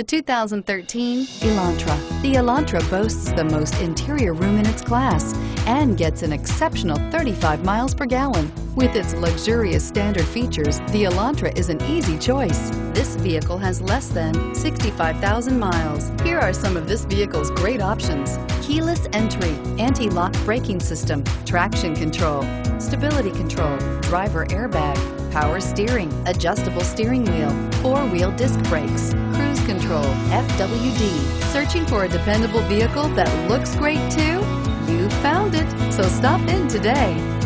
The 2013 Elantra. The Elantra boasts the most interior room in its class and gets an exceptional 35 miles per gallon. With its luxurious standard features, the Elantra is an easy choice. This vehicle has less than 65,000 miles. Here are some of this vehicle's great options. Keyless entry, anti-lock braking system, traction control, stability control, driver airbag, power steering, adjustable steering wheel, four-wheel disc brakes, cruise control, FWD. Searching for a dependable vehicle that looks great too? You found it, so stop in today.